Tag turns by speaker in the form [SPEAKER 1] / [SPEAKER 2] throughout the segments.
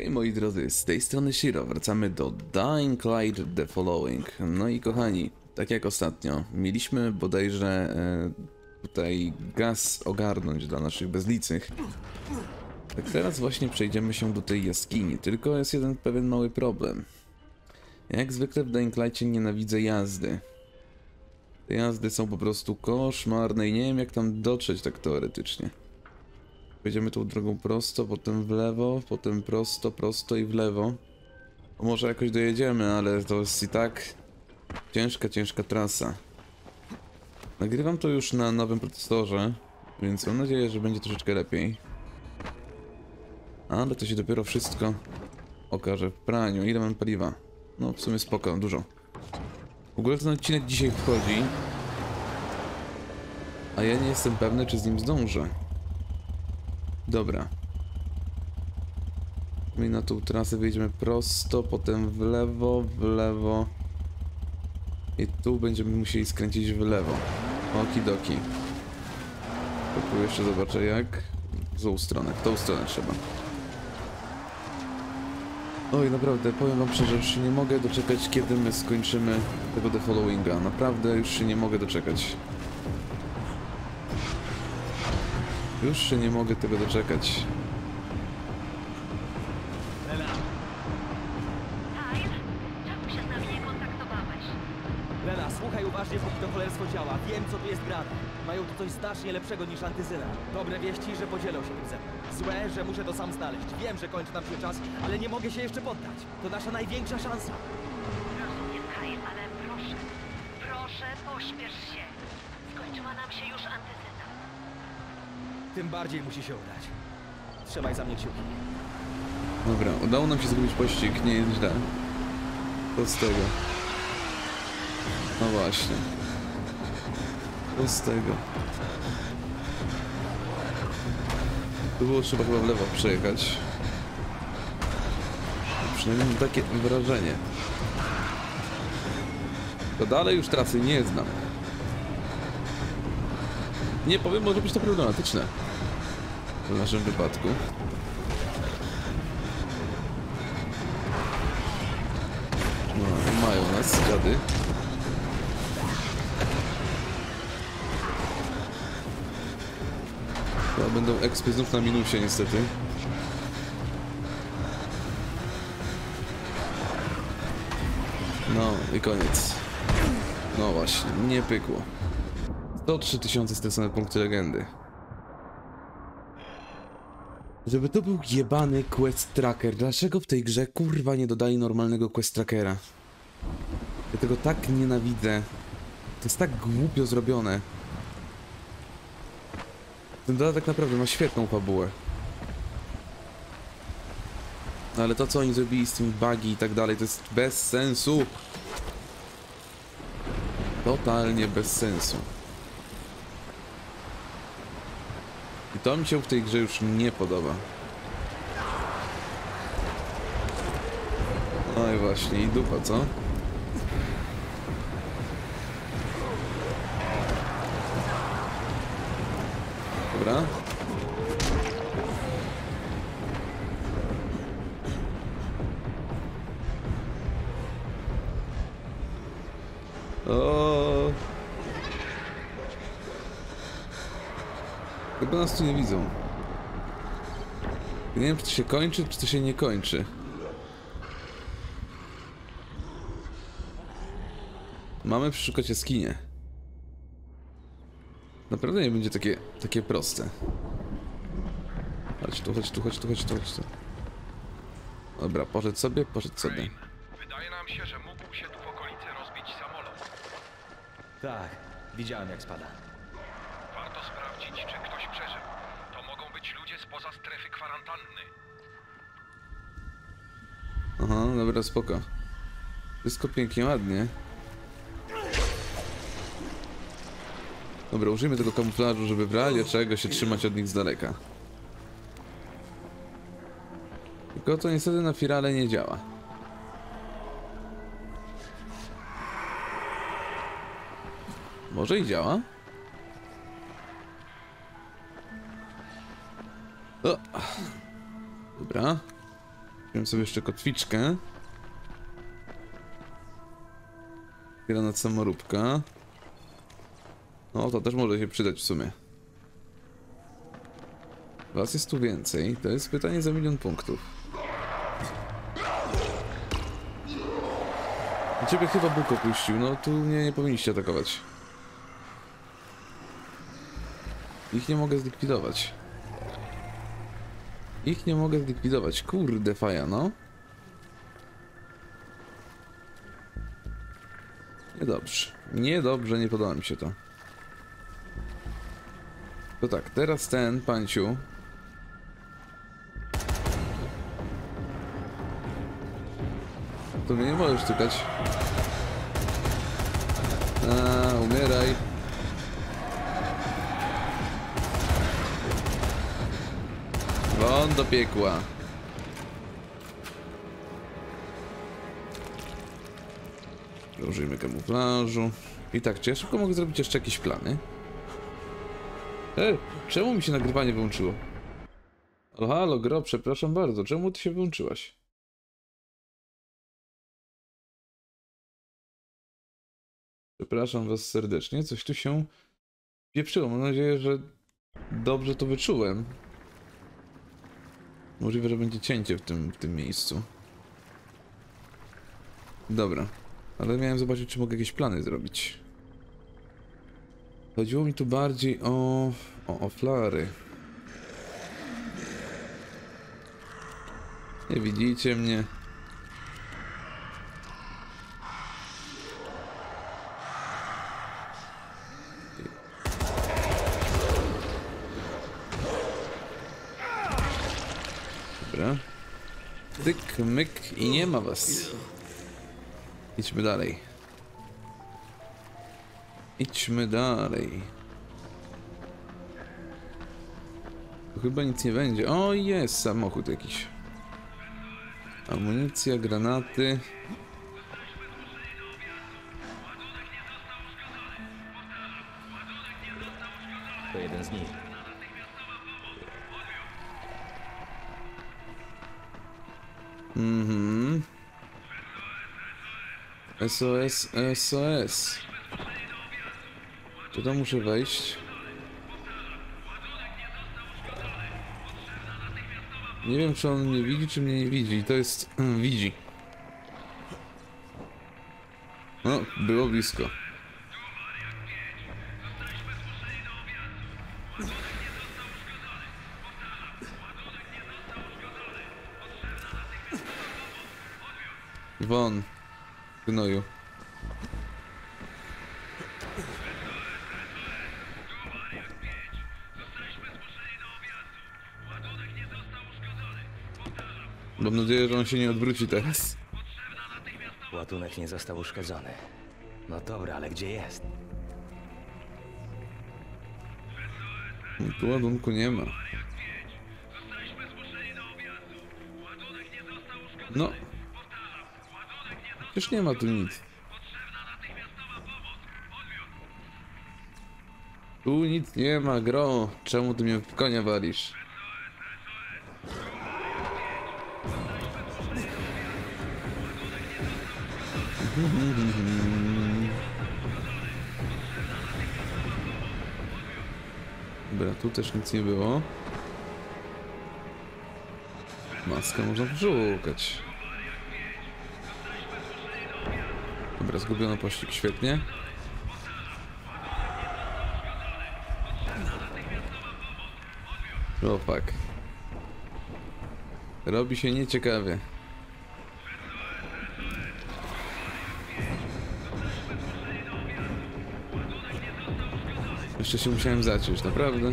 [SPEAKER 1] Hej moi drodzy, z tej strony Shiro, wracamy do Dying Light The Following. No i kochani, tak jak ostatnio, mieliśmy bodajże e, tutaj gaz ogarnąć dla naszych bezlicych. Tak teraz właśnie przejdziemy się do tej jaskini, tylko jest jeden pewien mały problem. Jak zwykle w Dying Lightie nienawidzę jazdy. Te jazdy są po prostu koszmarne i nie wiem jak tam dotrzeć tak teoretycznie. Będziemy tą drogą prosto, potem w lewo, potem prosto, prosto i w lewo. Może jakoś dojedziemy, ale to jest i tak ciężka, ciężka trasa. Nagrywam to już na nowym procesorze, więc mam nadzieję, że będzie troszeczkę lepiej. Ale to się dopiero wszystko okaże w praniu. Ile mam paliwa? No, w sumie spoko, dużo. W ogóle ten odcinek dzisiaj wchodzi, a ja nie jestem pewny, czy z nim zdążę. Dobra. My na tą trasę wyjdziemy prosto, potem w lewo, w lewo. I tu będziemy musieli skręcić w lewo. Okidoki. Tu jeszcze zobaczę jak. W tą stronę, w tą stronę trzeba. Oj, naprawdę, powiem wam szczerze, już się nie mogę doczekać, kiedy my skończymy tego The Followinga. Naprawdę już się nie mogę doczekać. Już się nie mogę tego doczekać.
[SPEAKER 2] Lela, słuchaj uważnie, póki to cholerstwo działa. Wiem, co tu jest grane. Mają tu coś znacznie lepszego niż antyzyna. Dobre wieści, że podzielą się tym ze mną. Złe, że muszę to sam znaleźć. Wiem, że kończy nam się czas, ale nie mogę się jeszcze poddać. To nasza największa szansa.
[SPEAKER 3] Rozumiem, Kyle, ale proszę, proszę, pośpiesz się. Skończyła nam się już antyzyna.
[SPEAKER 2] Tym bardziej musi się udać. Trzymaj za mnie kciuki.
[SPEAKER 1] Dobra, udało nam się zrobić pościg, nie jest źle. Co z tego? No właśnie. Co z tego? Tu było trzeba chyba w lewo przejechać. Przynajmniej mam takie wrażenie. To dalej już trasy nie znam. Nie powiem, może być to problematyczne. W naszym wypadku. No, mają nas, dziady. Chyba będą ekspy znów na minusie niestety. No i koniec. No właśnie, nie pykło. 103 tysiące stracone punkty legendy. Żeby to był jebany quest tracker. Dlaczego w tej grze kurwa nie dodali normalnego quest trackera? Ja tego tak nienawidzę. To jest tak głupio zrobione. Ten dodatek naprawdę ma świetną fabułę. No ale to co oni zrobili z tym bugi i tak dalej to jest bez sensu. Totalnie bez sensu. I to mi się w tej grze już nie podoba. No i właśnie, i dupa, co? Chyba nas tu nie widzą. Nie wiem, czy to się kończy, czy to się nie kończy. Mamy przeszukać jaskinię. Naprawdę nie będzie takie, takie proste. Chodź tu, chodź tu, chodź tu, chodź tu, chodź tu. Dobra, poszedł sobie, poszedł sobie.
[SPEAKER 4] Wydaje nam się, że mógł się tu w okolicy rozbić samolot.
[SPEAKER 2] Tak, widziałem jak spada.
[SPEAKER 1] Dobra, spoko. Wszystko pięknie, ładnie. Dobra, użyjmy tego kamuflażu, żeby w razie czego się trzymać od nich z daleka. Tylko to niestety na Firale nie działa. Może i działa? O. Dobra. Wziąłem sobie jeszcze kotwiczkę. Granat samoróbka. No, to też może się przydać w sumie. Was jest tu więcej. To jest pytanie za milion punktów. Ciebie chyba Bóg opuścił. No, tu mnie nie powinniście atakować. Ich nie mogę zlikwidować. Ich nie mogę zlikwidować. Kurde, faja, no. Niedobrze. Niedobrze, nie podoba mi się to. To tak, teraz ten panciu. To mnie nie możesz tykać. A, umieraj. Won do piekła. Użyjmy kamuflażu. I tak, czy ja szybko mogę zrobić jeszcze jakieś plany? E, czemu mi się nagrywanie wyłączyło? O, halo, gro, przepraszam bardzo. Czemu ty się wyłączyłaś? Przepraszam was serdecznie. Coś tu się pieprzyło. Mam nadzieję, że dobrze to wyczułem. Możliwe, że będzie cięcie w tym, w tym miejscu. Dobra. Ale miałem zobaczyć, czy mogę jakieś plany zrobić. Chodziło mi tu bardziej o... o, o flary. Nie widzicie mnie. Dobra. Tyk, myk i nie ma was. Idźmy dalej. Idźmy dalej. Tu chyba nic nie będzie. O, jest samochód jakiś. Amunicja, granaty. SOS, SOS. Czy to muszę wejść? Nie wiem, czy on mnie widzi, czy mnie nie widzi. To jest... widzi. No, było blisko. Won. Gnoju. Mam nadzieję, że on się nie odwróci teraz.
[SPEAKER 2] Ładunek nie został uszkodzony. No dobra, ale gdzie jest?
[SPEAKER 1] Tu ładunku nie ma. No. Przecież nie ma tu nic. Tu nic nie ma, gro. Czemu ty mnie w konia walisz? Dobra, tu też nic nie było. Maskę można szukać. Zgubiono pościg, świetnie. O fuck. Robi się nieciekawie. Jeszcze się musiałem zaciąć, naprawdę.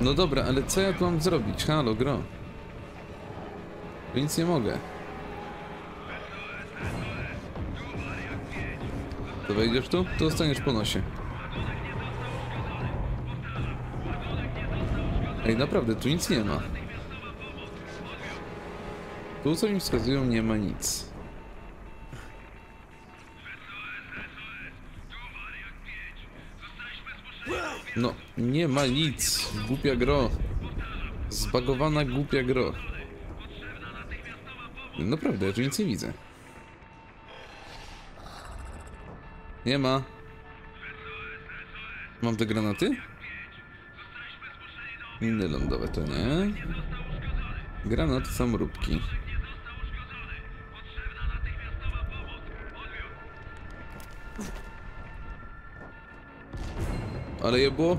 [SPEAKER 1] No dobra, ale co ja tu mam zrobić? Halo, gro. Nic nie mogę. To wejdziesz tu? To zostaniesz po nosie. Ej, naprawdę, tu nic nie ma. Tu, co mi wskazują, nie ma nic. No, nie ma nic. Głupia gro. Zbagowana głupia gro. Naprawdę, ja tu nic nie widzę. Nie ma. Mam te granaty? Miny lądowe to nie. Granaty samróbki. Ale je było?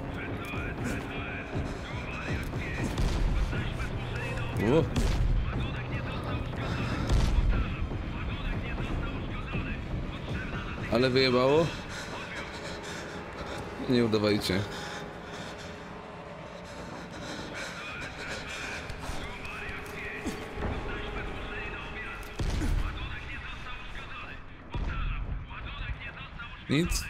[SPEAKER 1] Ale wyjebało? Nie udawajcie. Nic?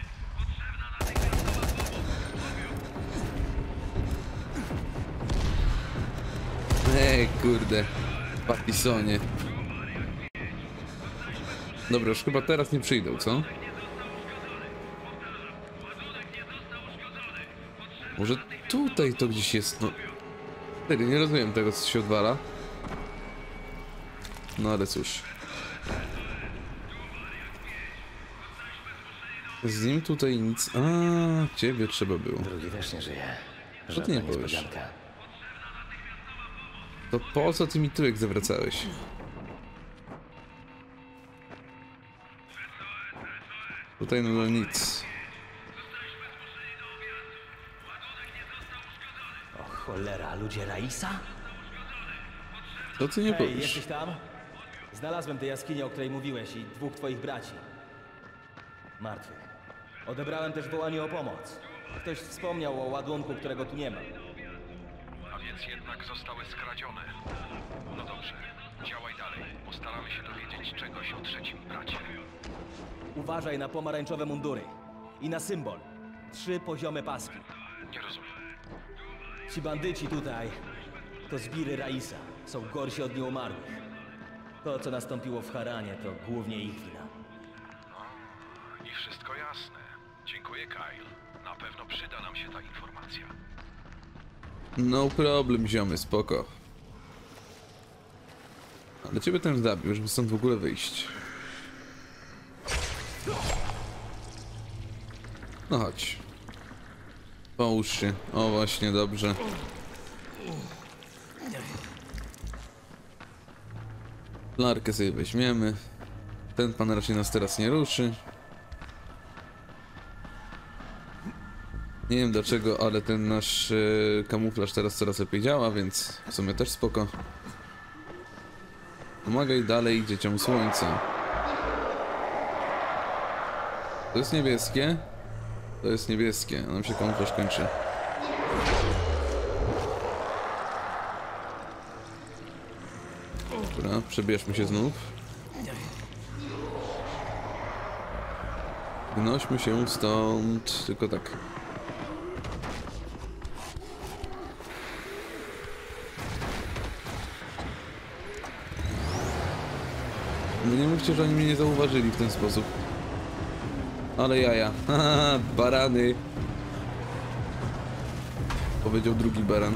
[SPEAKER 1] Ej, kurde. Patisonie. Dobra, już chyba teraz nie przyjdą, co? Może tutaj to gdzieś jest, no... Nie rozumiem tego, co się odwala. No ale cóż. Z nim tutaj nic... A, ciebie trzeba było.
[SPEAKER 5] Drugi też nie żyje.
[SPEAKER 1] Co ty nie powiesz? To po co ty mi tyłek zawracałeś? Tutaj no nic.
[SPEAKER 2] O cholera, ludzie Raisa?
[SPEAKER 1] Co ty nie
[SPEAKER 2] Hej,
[SPEAKER 1] powiesz?
[SPEAKER 2] jesteś tam? Znalazłem tę jaskinię, o której mówiłeś i dwóch twoich braci. Martwych. Odebrałem też wołanie o pomoc. Ktoś wspomniał o ładunku, którego tu nie ma.
[SPEAKER 4] A więc jednak zostały skradzione. No dobrze, działaj dalej. Postaramy się dowiedzieć czegoś o trzecim bracie.
[SPEAKER 2] Uważaj na pomarańczowe mundury. I na symbol. Trzy poziome paski.
[SPEAKER 4] Nie rozumiem.
[SPEAKER 2] Ci bandyci tutaj to zbiry Raisa. Są gorsi od nieumarłych. To, co nastąpiło w Haranie, to głównie ich wina.
[SPEAKER 4] I wszystko jasne. Dziękuję, Kyle. Na pewno przyda nam się ta informacja.
[SPEAKER 1] No problem, ziomy, spoko. Ale ciebie ten zabił, żeby stąd w ogóle wyjść. No chodź. Połóż się. O właśnie, dobrze. Larkę sobie weźmiemy. Ten pan raczej nas teraz nie ruszy. Nie wiem dlaczego, ale ten nasz e, kamuflaż teraz coraz lepiej działa, więc w sumie też spoko. Pomagaj dalej dzieciom słońca. To jest niebieskie? To jest niebieskie, nam się kamuflaż kończy. Dobra, przebierzmy się znów. Wynośmy się stąd, tylko tak. No nie mówcie, że oni mnie nie zauważyli w ten sposób. Ale jaja. Barany. Powiedział drugi baran.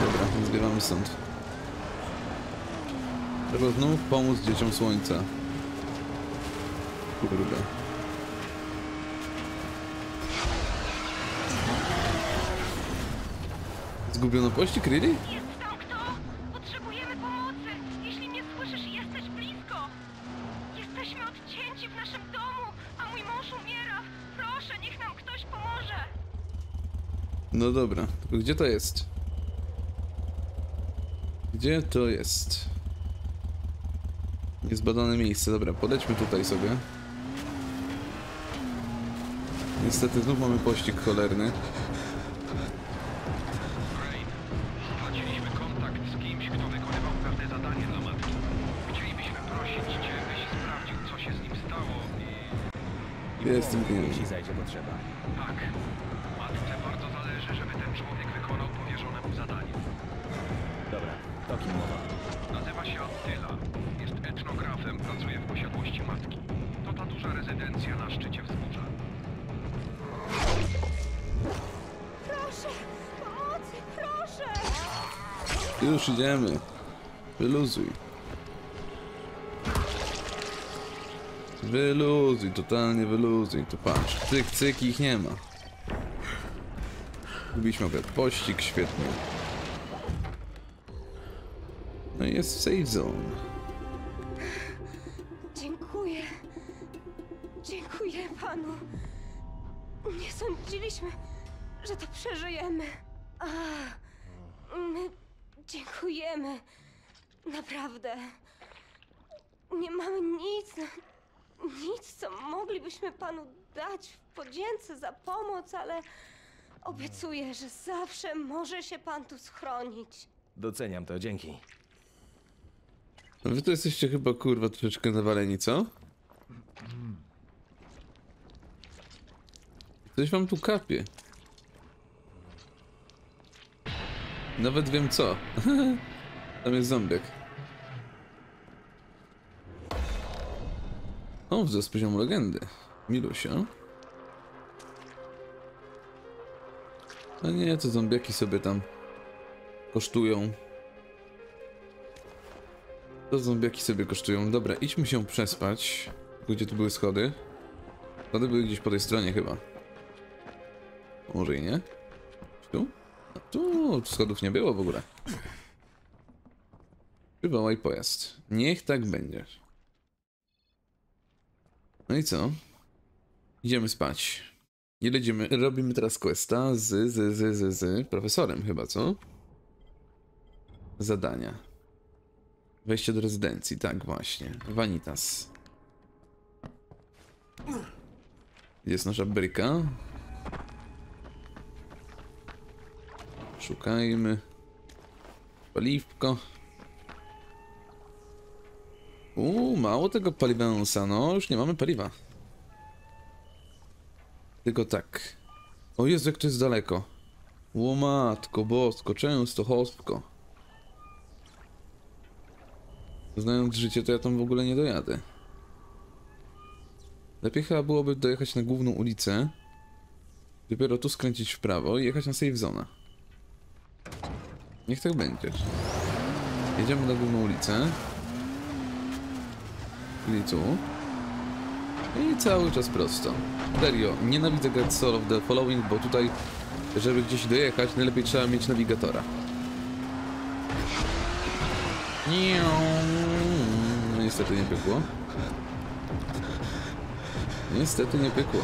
[SPEAKER 1] Dobra, zbieramy stąd. Trzeba znów pomóc dzieciom słońca. Kurde. Zgubiono pościg, really? No dobra, tylko gdzie to jest? Gdzie to jest? Niezbadane miejsce, dobra, podejdźmy tutaj sobie. Niestety znów mamy pościg cholerny.
[SPEAKER 4] Rain, straciliśmy kontakt z kimś, kto wykonywał pewne zadanie dla matki. Chcielibyśmy prosić cię, byś sprawdził, co się z nim stało i...
[SPEAKER 1] Jestem gniewny.
[SPEAKER 2] Jeśli zajdzie potrzeba.
[SPEAKER 4] Tak, Wierzę, żeby ten człowiek wykonał powierzone mu zadanie.
[SPEAKER 2] Dobra, to kim mowa?
[SPEAKER 4] Nazywa się Attyla. Jest etnografem, pracuje w posiadłości matki. To ta duża rezydencja na szczycie wzgórza. Proszę! Pomocy! Proszę!
[SPEAKER 1] Już idziemy. Wyluzuj. Wyluzuj, totalnie wyluzuj. To patrz, cyk, cyk, ich nie ma. Gubiliśmy akurat pościg, świetnie. No i jest safe zone.
[SPEAKER 3] Dziękuję. Dziękuję panu. Nie sądziliśmy, że to przeżyjemy. A, my dziękujemy. Naprawdę. Nie mamy nic, nic, co moglibyśmy panu dać w podzięce za pomoc, ale obiecuję, że zawsze może się pan tu schronić.
[SPEAKER 2] Doceniam to, dzięki.
[SPEAKER 1] Wy to jesteście chyba kurwa troszeczkę nawaleni, co? Coś wam tu kapie. Nawet wiem co. Tam jest zombiek. O, wzrost poziomu legendy. Milusia. A nie, to zombiaki sobie tam kosztują. To zombiaki sobie kosztują. Dobra, idźmy się przespać. Gdzie tu były schody? Schody były gdzieś po tej stronie chyba. Może i nie? Tu? A tu schodów nie było w ogóle. Przywołaj pojazd. Niech tak będzie. No i co? Idziemy spać. Nie lecimy. Robimy teraz questa z, z, z, z, z profesorem chyba, co? Zadania. Wejście do rezydencji, tak właśnie. Vanitas. Jest nasza bryka. Szukajmy. Paliwko. Uuu, mało tego paliwensa, no już nie mamy paliwa. Tylko tak. O Jezu, jak to jest daleko. Łomatko, bosko, często, hostko. Znając życie, to ja tam w ogóle nie dojadę. Lepiej chyba byłoby dojechać na główną ulicę. Dopiero tu skręcić w prawo i jechać na safe zona. Niech tak będzie. Jedziemy na główną ulicę. Czyli tu. I cały czas prosto. Serio, nienawidzę Get Soul of the Following, bo tutaj, żeby gdzieś dojechać, najlepiej trzeba mieć nawigatora. No niestety nie pykło. Niestety nie pykło.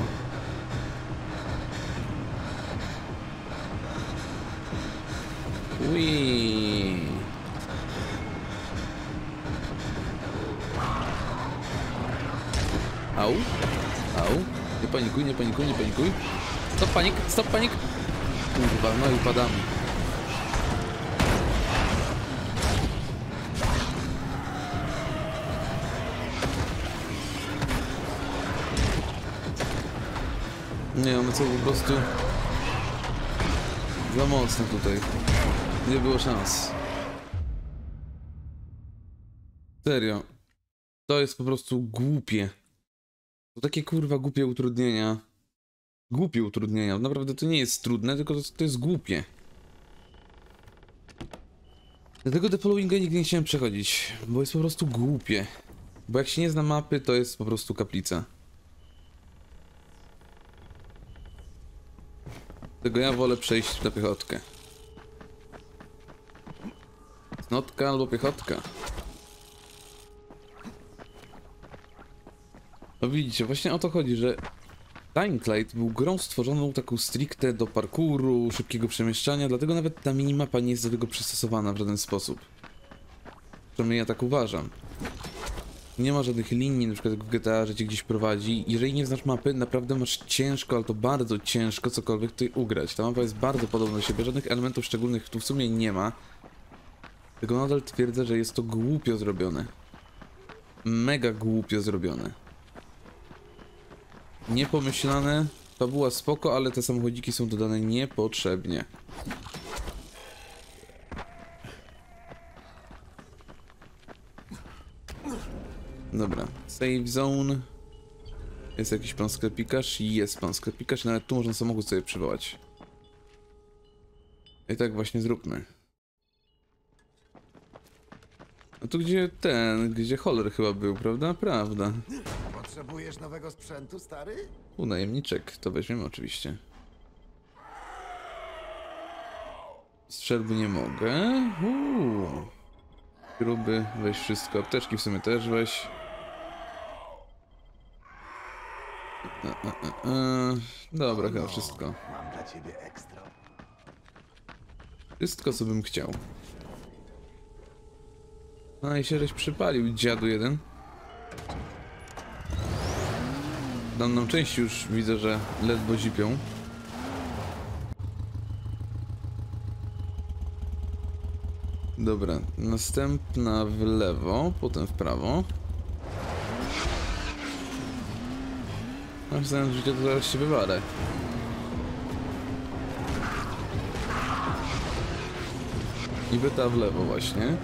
[SPEAKER 1] Ui. Au. Au. Nie panikuj, nie panikuj, nie panikuj. Stop panik, stop panik. Kurwa, no i padamy. Nie, one są po prostu za mocne tutaj. Nie było szans. Serio. To jest po prostu głupie. To takie kurwa głupie utrudnienia. Głupie utrudnienia. Naprawdę to nie jest trudne, tylko to, to jest głupie. Dlatego The Followinga nigdy nie chciałem przechodzić, bo jest po prostu głupie. Bo jak się nie zna mapy, to jest po prostu kaplica. Dlatego ja wolę przejść na piechotkę. Snotka albo piechotka. No widzicie, właśnie o to chodzi, że Dying Light był grą stworzoną taką stricte do parkouru, szybkiego przemieszczania, dlatego nawet ta minimapa nie jest do tego przystosowana w żaden sposób. Przynajmniej ja tak uważam. Nie ma żadnych linii, na przykład jak w GTA, że cię gdzieś prowadzi. Jeżeli nie znasz mapy, naprawdę masz ciężko, ale to bardzo ciężko cokolwiek tutaj ugrać. Ta mapa jest bardzo podobna do siebie, żadnych elementów szczególnych tu w sumie nie ma. Tylko nadal twierdzę, że jest to głupio zrobione. Mega głupio zrobione. Niepomyślane. Fabuła spoko, ale te samochodziki są dodane niepotrzebnie. Dobra, save zone. Jest jakiś pan sklepikarz? Jest pan sklepikarz, nawet tu można samochód sobie przywołać. I tak właśnie zróbmy. tu gdzie ten, gdzie Holler chyba był, prawda? Prawda.
[SPEAKER 5] Potrzebujesz nowego sprzętu, stary?
[SPEAKER 1] U, najemniczek, to weźmiemy oczywiście. Strzelby nie mogę. Uuu. Gruby, weź wszystko. Apteczki w sumie też weź. E, e, e, e. Dobra, chyba wszystko.
[SPEAKER 5] Mam dla ciebie ekstra.
[SPEAKER 1] Wszystko, co bym chciał. A i się żeś przypalił, dziadu jeden. Daną część już widzę, że ledwo zipią. Dobra, następna w lewo, potem w prawo. Aż znając życie, to zaraz się wywalę. Niby ta w lewo właśnie.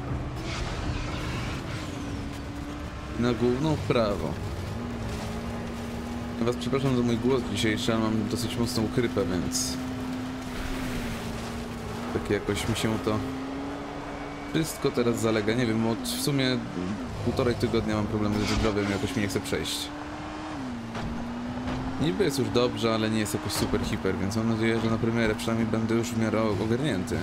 [SPEAKER 1] Na główną w prawo. Was przepraszam za mój głos dzisiejszy, ale mam dosyć mocną chrypę, więc... Tak jakoś mi się to... Wszystko teraz zalega, nie wiem, od w sumie półtorej tygodnia mam problemy ze zdrowiem, jakoś mi nie chce przejść. Niby jest już dobrze, ale nie jest jakoś super hiper, więc mam nadzieję, że na premierę przynajmniej będę już w miarę ogarnięty.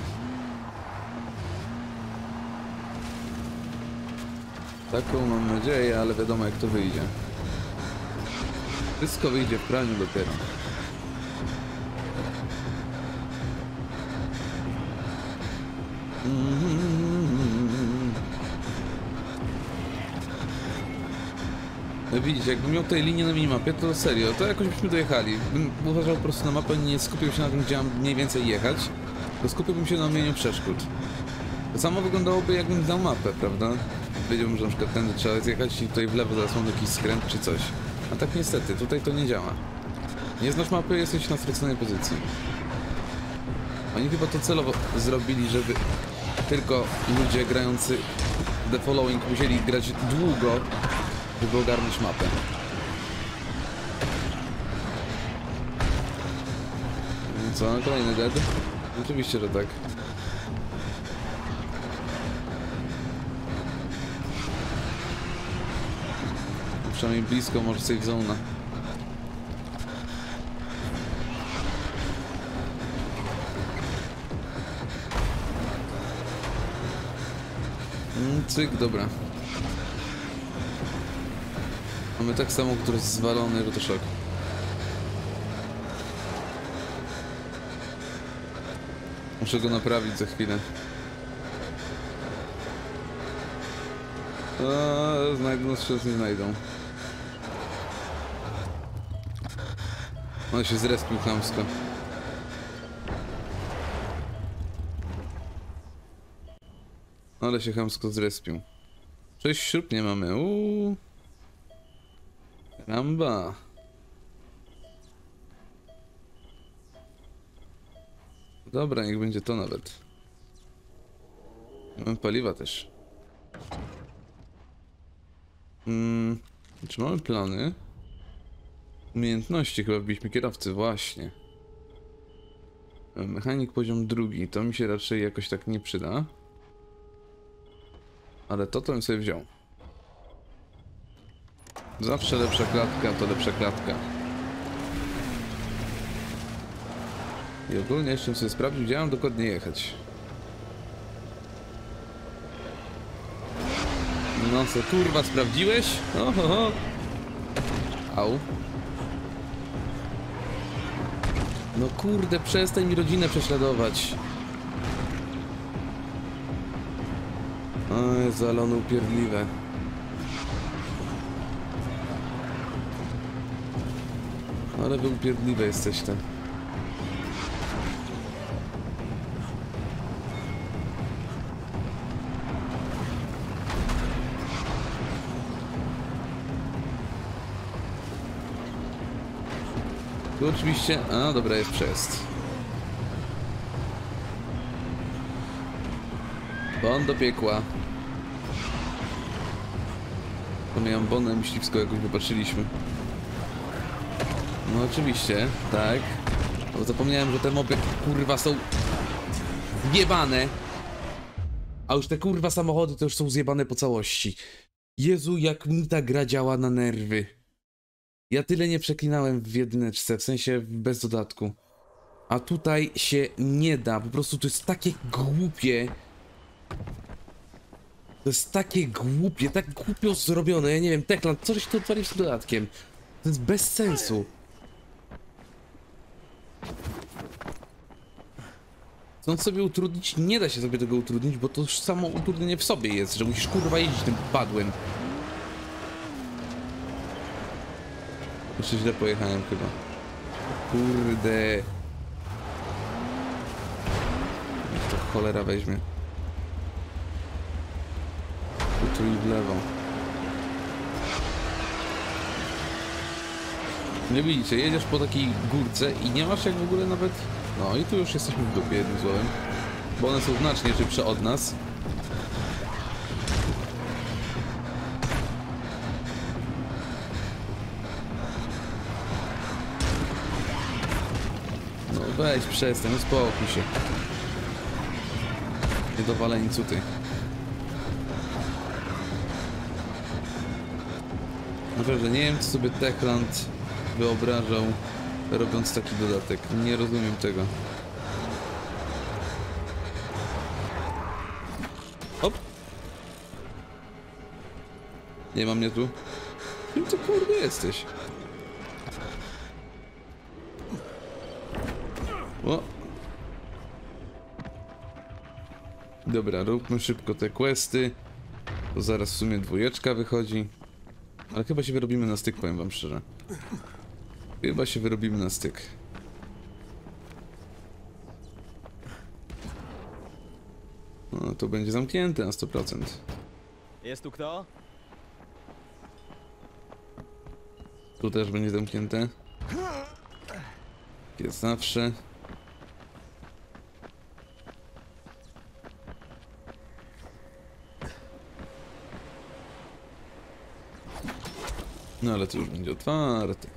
[SPEAKER 1] Taką mam nadzieję, ale wiadomo jak to wyjdzie. Wszystko wyjdzie w praniu dopiero. No widzicie, jakbym miał tutaj linię na minimapie, to serio, to jakoś byśmy dojechali. Bym uważał po prostu na mapę, nie skupił się na tym, gdzie mam mniej więcej jechać, to skupiłbym się na omieniu przeszkód. To samo wyglądałoby, jakbym znał mapę, prawda? Wiedziałbym, że na przykład tędy trzeba zjechać i tutaj w lewo zaraz mam jakiś skręt czy coś. A tak niestety, tutaj to nie działa. Nie znasz mapy, jesteś na straconej pozycji. Oni chyba to celowo zrobili, żeby tylko ludzie grający The Following musieli grać długo, żeby ogarnąć mapę. No Co, kolejny dead? Oczywiście, że tak. Przynajmniej blisko może safe zona. Mm, Cyk, dobra. Mamy tak samo, który jest zwalony, że to szok. Muszę go naprawić za chwilę. A, znajdą nie znajdą. On się zrespił chamsko. Ale się chamsko zrespił. Sześć śrub nie mamy. Uuu. Ramba. Dobra, niech będzie to nawet. Mamy paliwa też. Mm, czy mamy plany? Umiejętności chyba wbiliśmy kierowcy, właśnie. Mechanik poziom drugi, to mi się raczej jakoś tak nie przyda. Ale to bym sobie wziął. Zawsze lepsza klatka to lepsza klatka. I ogólnie jeszcze sobie sprawdził, gdzie mam dokładnie jechać. No co, kurwa, sprawdziłeś? Oho. Au. No kurde, przestań mi rodzinę prześladować. Oj, zalone upierdliwe. Ale wy upierdliwe jesteście. Tu oczywiście... A, dobra, jest przejazd. Bon do piekła. Pomijam bonę myśliwską, jakoś wypatrzyliśmy. No oczywiście, tak. Bo zapomniałem, że te moby kurwa są jebane. A już te kurwa samochody to już są zjebane po całości. Jezu, jak mi ta gra działa na nerwy. Ja tyle nie przeklinałem w jedyneczce, w sensie bez dodatku. A tutaj się nie da, po prostu to jest takie głupie. To jest takie głupie, tak głupio zrobione, ja nie wiem, Teklan, coś tu odwalisz z dodatkiem. To jest bez sensu. Chcąc sobie utrudnić, nie da się sobie tego utrudnić, bo to już samo utrudnienie w sobie jest, że musisz kurwa jeździć tym padłem. Jeszcze źle pojechałem chyba. Kurde. Niech to cholera weźmie. Tu, i w lewo. Nie widzicie, jedziesz po takiej górce i nie masz jak w ogóle nawet... No i tu już jesteśmy w dupie jednym słowem. Bo one są znacznie szybsze od nas. Weź przestań, uspokój się. Niedowaleni cuty. Naprawdę, nie wiem co sobie Techland wyobrażał robiąc taki dodatek. Nie rozumiem tego. Hop. Nie ma mnie tu. Kim ty kurde jesteś? O. Dobra, róbmy szybko te questy. To zaraz w sumie dwójeczka wychodzi. Ale chyba się wyrobimy na styk, powiem wam szczerze. Chyba się wyrobimy na styk. No, to będzie zamknięte na 100%.
[SPEAKER 2] Jest tu kto?
[SPEAKER 1] Tu też będzie zamknięte. Jest zawsze. No ale to już będzie otwarte.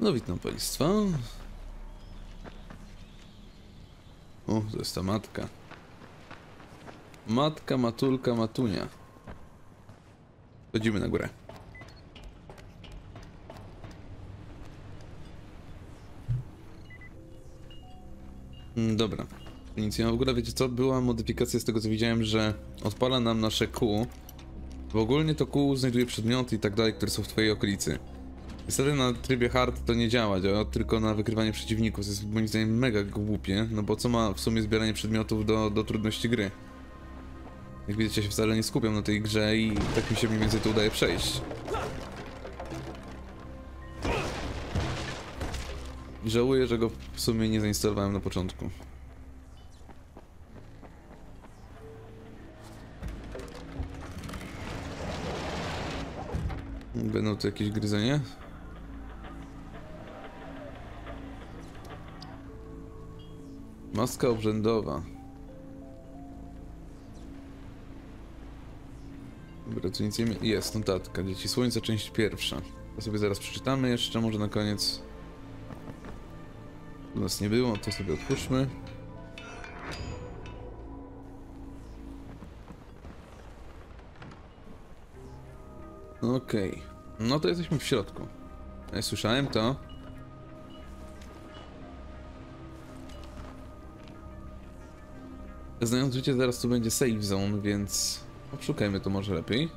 [SPEAKER 1] No witam państwa. O, to jest ta matka. Matka, matulka, matunia. Chodzimy na górę. Mm, Dobra. Nic nie ma. W ogóle wiecie co? Była modyfikacja z tego co widziałem, że odpala nam nasze kół. Bo ogólnie to kół znajduje przedmioty i tak dalej, które są w twojej okolicy. Niestety na trybie hard to nie działa, działa tylko na wykrywanie przeciwników. To jest moim zdaniem mega głupie, no bo co ma w sumie zbieranie przedmiotów do, do trudności gry? Jak widzicie, się wcale nie skupiam na tej grze i tak mi się mniej więcej to udaje przejść. Żałuję, że go w sumie nie zainstalowałem na początku. Będą tu jakieś gryzenie? Maska obrzędowa. Dobra, tu nic nie Jest, notatka. Dzieci Słońca, część pierwsza. To sobie zaraz przeczytamy jeszcze, może na koniec. U nas nie było, to sobie otwórzmy. Okej. No to jesteśmy w środku. Ja słyszałem to. Znając życie, zaraz tu będzie save zone, więc odszukajmy to może lepiej.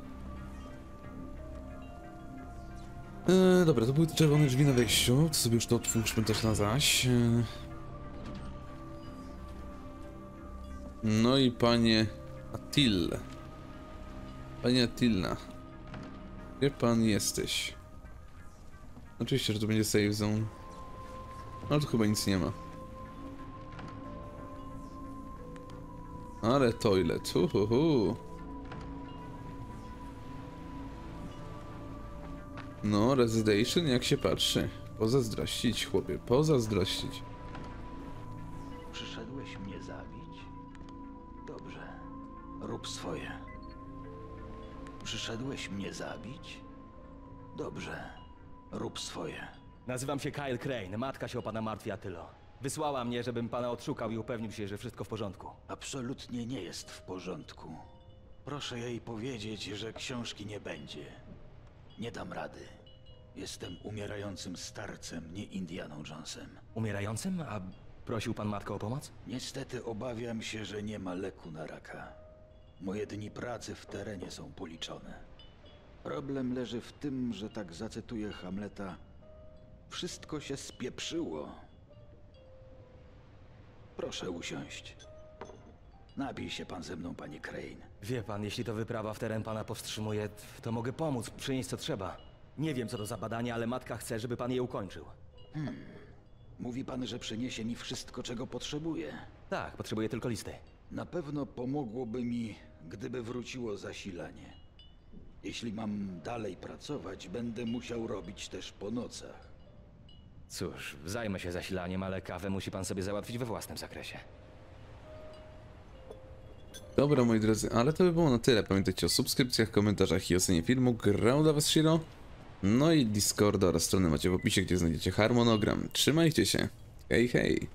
[SPEAKER 1] Eee, dobra, to były te czerwone drzwi na wejściu, to sobie już to otwórzmy też na zaś. Eee. No i panie Atil. Panie Atilla. Gdzie pan jesteś? Oczywiście, że to będzie save zone. Ale tu chyba nic nie ma. Ale toilet, uhuhu. No, Residation jak się patrzy. Pozazdrościć, chłopie, pozazdrościć.
[SPEAKER 6] Przyszedłeś mnie zabić? Dobrze. Rób swoje.
[SPEAKER 2] Nazywam się Kyle Crane. Matka się o pana martwi, Atylo. Wysłała mnie, żebym pana odszukał i upewnił się, że wszystko w porządku.
[SPEAKER 6] Absolutnie nie jest w porządku. Proszę jej powiedzieć, że książki nie będzie. Nie dam rady. Jestem umierającym starcem, nie Indianą Jonesem.
[SPEAKER 2] Umierającym? A prosił pan matkę o pomoc?
[SPEAKER 6] Niestety obawiam się, że nie ma leku na raka. Moje dni pracy w terenie są policzone. Problem leży w tym, że tak zacytuję Hamleta, wszystko się spieprzyło. Proszę usiąść. Napij się pan ze mną, panie Crane.
[SPEAKER 2] Wie pan, jeśli to wyprawa w teren pana powstrzymuje, to mogę pomóc, przynieść co trzeba. Nie wiem, co to za badanie, ale matka chce, żeby pan je ukończył.
[SPEAKER 6] Mówi pan, że przyniesie mi wszystko, czego potrzebuję.
[SPEAKER 2] Tak, potrzebuję tylko listy.
[SPEAKER 6] Na pewno pomogłoby mi, gdyby wróciło zasilanie. Jeśli mam dalej pracować, będę musiał robić też po nocach.
[SPEAKER 2] Cóż, zajmę się zasilaniem, ale kawę musi pan sobie załatwić we własnym zakresie.
[SPEAKER 1] Dobra, moi drodzy, ale to by było na tyle. Pamiętajcie o subskrypcjach, komentarzach i ocenie filmu. Grał dla was Shiro. No i Discorda oraz strony macie w opisie, gdzie znajdziecie harmonogram. Trzymajcie się. Hej, hej.